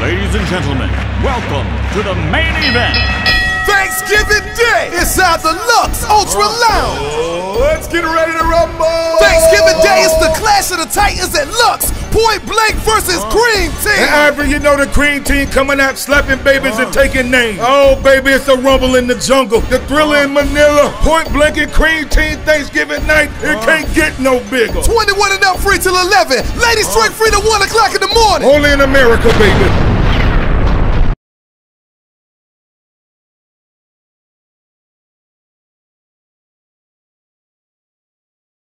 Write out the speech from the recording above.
Ladies and gentlemen, welcome to the main event. Thanksgiving Day inside the Lux Ultra Lounge. Oh, let's get ready to rumble. Thanksgiving Day is the Clash of the Titans at Lux. Point Blank versus uh-huh. Kream Team. And Ivory, you know the Kream Team coming out slapping babies and uh-huh. taking names. Oh, baby, it's a rumble in the jungle. The thriller in uh-huh. Manila. Point Blank and Kream Team Thanksgiving night. It can't get no bigger. 21 and up free till 11. Ladies drink free to 1 o'clock in the morning. Only in America, baby.